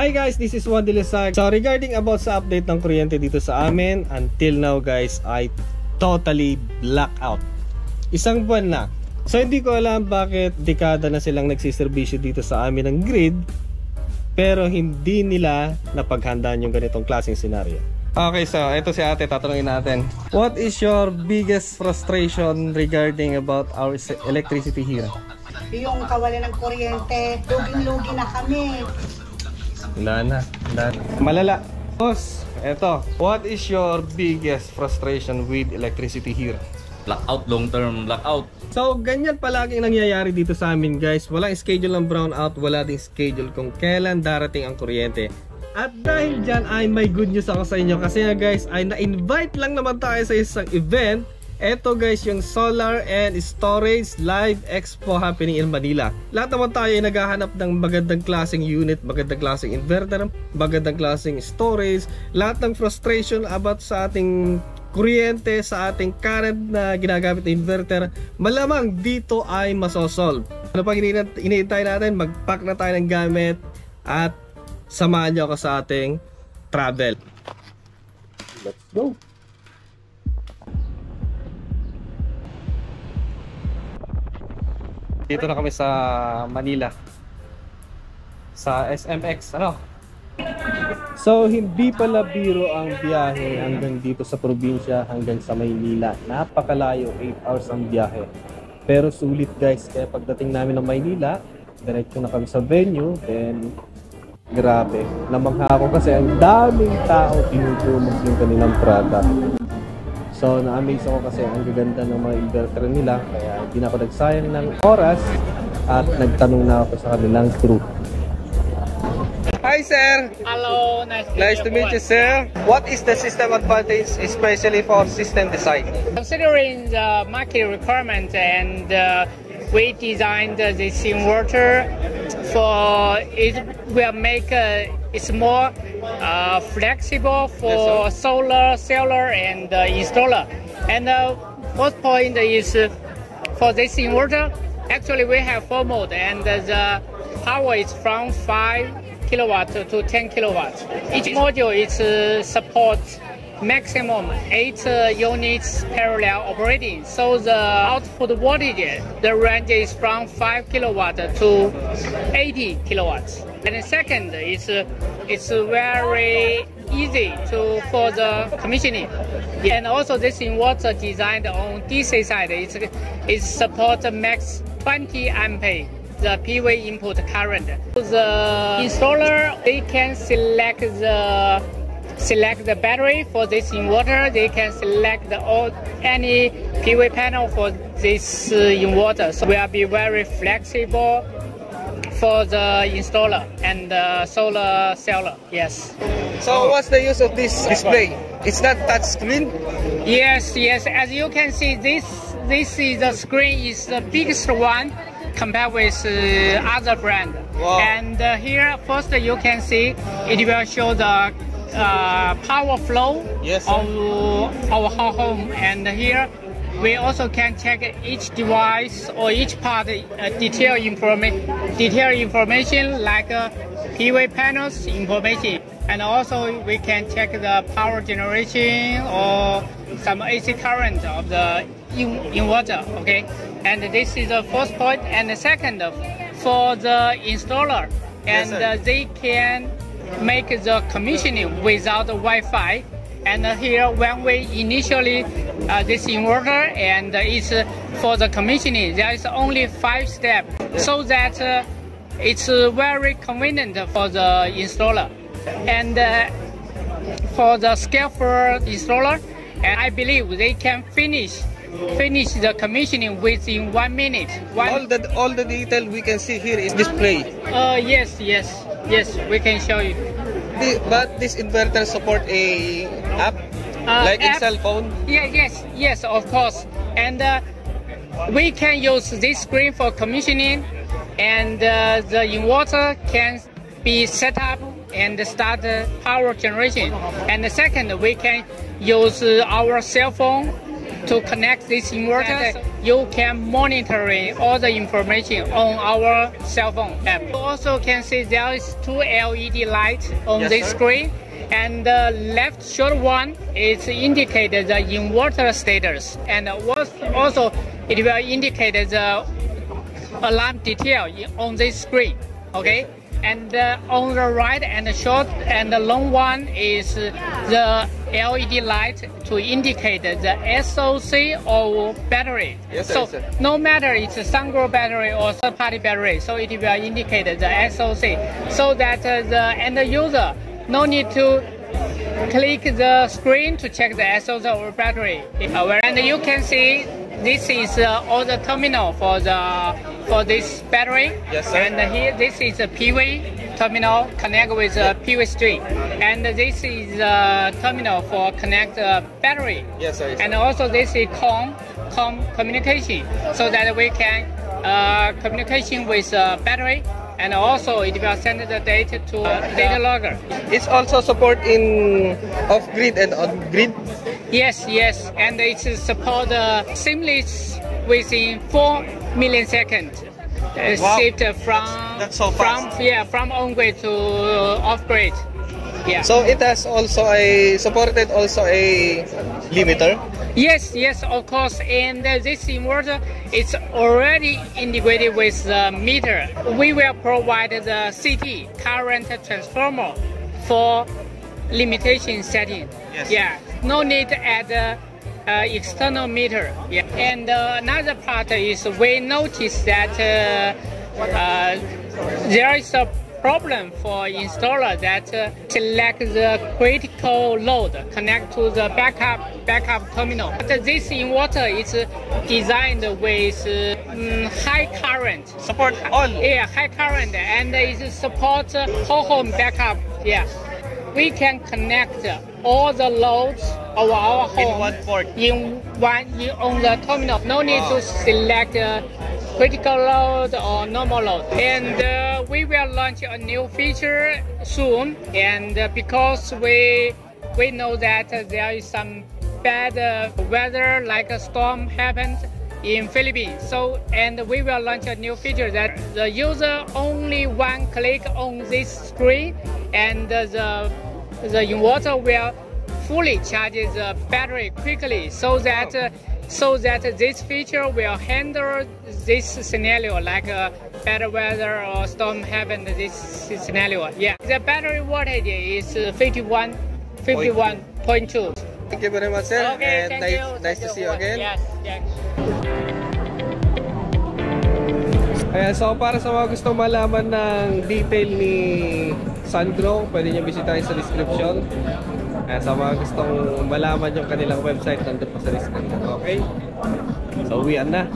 Hi guys, this is Juan Dilisag. So regarding about sa update ng kuryente dito sa amin, until now guys, I totally black out. Isang buwan na. So hindi ko alam bakit dekada na silang nagsiservisyo dito sa amin ng grid, pero hindi nila napaghandaan yung ganitong klaseng senaryo. Okay, so ito si ate, tatanungin natin. What is your biggest frustration regarding about our electricity here? Yung kawalan ng kuryente, luging-lugi na kami. Wala na. Wala na. Malala. Boss, eto. What is your biggest frustration with electricity here? blackout, long-term blackout. So, ganyan palagi nangyayari dito sa amin guys. Walang schedule ng brownout, wala ding schedule kung kailan darating ang kuryente. At dahil dyan ay may good news ako sa inyo kasi nga guys ay na-invite lang naman tayo sa isang event Ito guys yung Solar and Storage Live Expo happening in Manila. Lahat naman tayo ay naghahanap ng magandang klaseng unit, magandang klaseng inverter, magandang klaseng storage, lahat ng frustration about sa ating kuryente sa ating current na ginagamit na inverter, malamang dito ay masosolve. Ano pang iniintay natin? Mag-pack na tayo ng gamit at samahan nyo ako sa ating travel. Let's go! Dito na kami sa Manila. Sa SMX, ano? So, hindi pala biro ang biyahe hanggang dito sa probinsya, hanggang sa Maynila. Napakalayo, 8 hours ang biyahe. Pero sulit guys, kaya pagdating namin ng Maynila, diretso na kami sa venue, then grabe. Namangha ako kasi ang daming tao tinutulog yung kanilang product. So, na-amaze ako kasi ang gaganda ng mga inverter nila. Kaya hindi na ako nagsayang ng oras at nagtanong na ako sa kanilang crew. Hi, sir! Hello, nice to, Nice to meet you, sir. What is the system advantage, especially for system design? Considering the market requirement and uh, we designed this inverter for it will make uh, it's more uh, flexible for Yes, solar seller and uh, installer. And the first point is uh, for this inverter, actually we have four mode and the power is from 5 kilowatt to 10 kilowatt. Each module is uh, supports maximum 8 uh, units parallel operating. So the output voltage, the range is from 5 kilowatt to 80 kilowatts. And second is uh, it's very easy to for the commissioning. And also this inverter designed on DC side, it's, it supports max 20 ampere the PV input current. The installer they can select the select the battery for this inverter. They can select the all, any PV panel for this uh, inverter. So will be very flexible for the installer and the solar seller. Yes. So, what's the use of this display? It's not touch screen? Yes, yes. As you can see, this this is the screen is the biggest one compared with uh, other brand. Wow. And uh, here, first you can see it will show the uh, power flow Yes, sir. of our home. And here we also can check each device or each part uh, detail information, detail information like uh, PV panels information. And also we can check the power generation or some AC current of the in inverter. Okay, and this is the first point. And the second, for the installer, and sir. uh, they can make the commissioning without Wi-Fi. And here, when we initially uh, this inverter and it's uh, for the commissioning, there is only five steps, so that uh, it's uh, very convenient for the installer. And uh, for the skillful installer, and I believe they can finish finish the commissioning within one minute. One, All the all the detail we can see here is display. uh, yes, yes, yes, we can show you. The- But this inverter support a app Uh, like in app- cell phone. Yeah, yes, yes, of course. And uh, we can use this screen for commissioning, and uh, the inverter can be set up and start uh, power generation. And the second, we can use uh, our cell phone to connect this inverter, you can monitoring all the information on our cell phone app. You also can see there is two LED lights on Yes, this sir. screen. And the left short one is indicated the inverter status, and also it will indicate the alarm detail on this screen. Okay, and uh, on the right and the short and the long one is the LED light to indicate the SOC or battery. Yes, sir, so yes, sir. no matter it's a Sungrow battery or third-party battery, so it will indicate the SOC, so that uh, the end user no need to click the screen to check the SOC or battery. And you can see this is uh, all the terminal for the for this battery. Yes, sir. And here this is a PV terminal connect with a PV string, and this is a terminal for connect the battery. Yes, sir. Yes, sir. And also this is com com communication, so that we can uh, communication with uh, battery. And also, it will send the data to data logger. It's also support in off-grid and on-grid. Yes, yes, and it support uh, seamless within four milliseconds. Uh, Wow. shift from That's so from yeah from on grid to off grid. Yeah. So it has also a supported also a limiter. Yes, yes, of course. And uh, this inverter is already integrated with the meter. We will provide the CT current transformer for limitation setting. Yes. Yeah, no need to add uh, uh, external meter. Yeah. And uh, another part is we noticed that uh, uh, there is a problem for installer that uh, select the critical load connect to the backup backup terminal. But this inverter is designed with mm, high current. Support all. Yeah, high current and it support whole home backup. Yeah, we can connect all the loads of our home in one port. in one in, on the terminal. No need to select uh, critical load or normal load. And uh, we will launch a new feature soon. And uh, because we we know that uh, there is some bad uh, weather, like a storm happened in Philippines. So and we will launch a new feature that the user only one click on this screen, and uh, the the inverter will fully charge the battery quickly so that uh, so that this feature will handle this scenario like uh, bad weather or storm happened this scenario yeah the battery voltage is uh, 51 51.2 Thank you very much, sir. okay and thank nice, you nice to Thank see you again. yes yes Ayan, so para sa mga gustong malaman ng detail ni Sungrow, pwede nyo bisitahin sa description. Ayan, sa mga gustong malaman yung kanilang website, nandun pa sa description. Okay? So, uwian na.